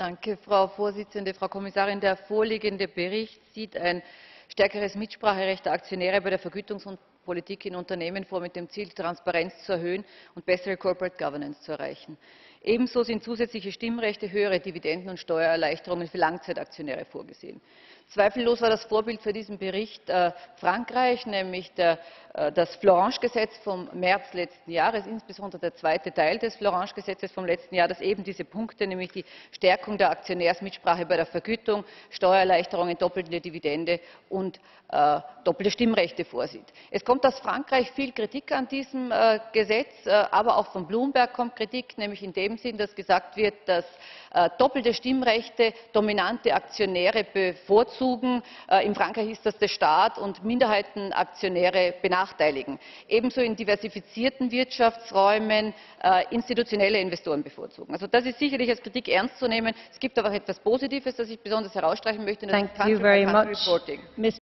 Danke, Frau Präsidentin, Frau Kommissarin! Der vorliegende Bericht sieht ein stärkeres Mitspracherecht der Aktionäre bei der Vergütungspolitik in Unternehmen vor, mit dem Ziel, Transparenz zu erhöhen und bessere Corporate Governance zu erreichen. Ebenso sind zusätzliche Stimmrechte, höhere Dividenden und Steuererleichterungen für Langzeitaktionäre vorgesehen. Zweifellos war das Vorbild für diesen Bericht äh, Frankreich, nämlich der, äh, das Florange-Gesetz vom März letzten Jahres, insbesondere der zweite Teil des Florange-Gesetzes vom letzten Jahr, das eben diese Punkte, nämlich die Stärkung der Aktionärsmitsprache bei der Vergütung, Steuererleichterungen, doppelte Dividende und äh, doppelte Stimmrechte vorsieht. Es kommt aus Frankreich viel Kritik an diesem äh, Gesetz, äh, aber auch von Bloomberg kommt Kritik, nämlich in dem Sinn, dass gesagt wird, dass äh, doppelte Stimmrechte dominante Aktionäre bevorzugen. Äh, in Frankreich ist das der Staat und Minderheitenaktionäre benachteiligen. Ebenso in diversifizierten Wirtschaftsräumen äh, institutionelle Investoren bevorzugen. Also das ist sicherlich als Kritik ernst zu nehmen. Es gibt aber auch etwas Positives, das ich besonders herausstreichen möchte, Thank Country by Country Reporting.